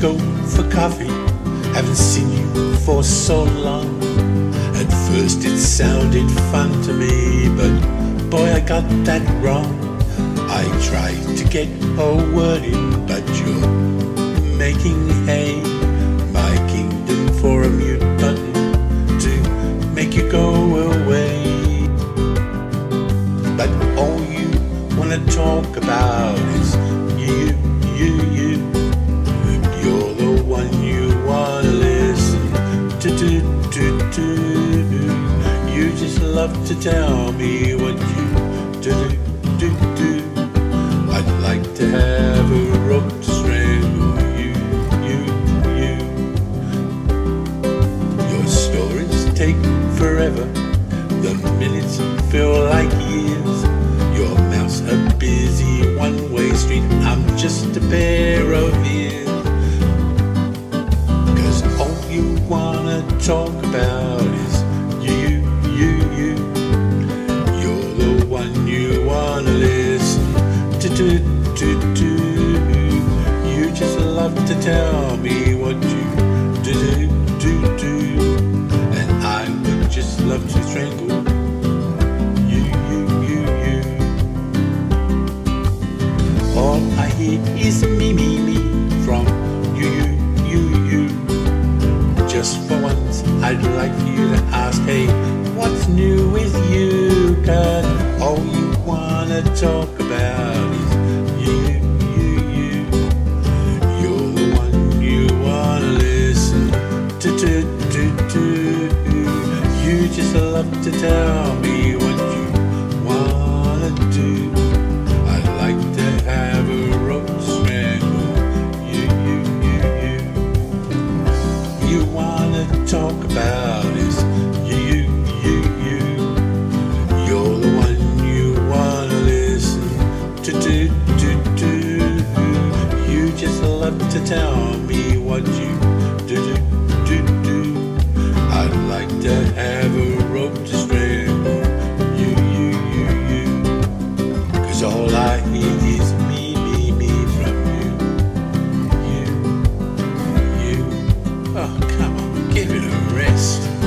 go for coffee. Haven't seen you for so long. At first it sounded fun to me, but boy, I got that wrong. I tried to get a word in, but you're making hay. My kingdom for a mute button to make you go away. But all you wanna talk about is you, you, you. Love to tell me what you do, do, do. I'd like to have a rope to strangle you, you, you. Your stories take forever. The minutes feel like years. Your mouth's a busy one-way street. I'm just a pair of ears. Cause all you wanna talk about is to tell me what you do, do, do, do. And I would just love to strangle you, you, you, you. All I hear is me, me, me from you, you, you, you. Just for once, I'd like you to ask, hey, what's new with you? Cause all you wanna talk about love to tell me what you wanna do. I'd like to have a roast mango. You, you, you, you. You wanna talk about is you, you, you, you. You're the one you wanna listen to, do, do, do. You just love to tell me what you. give it a rest.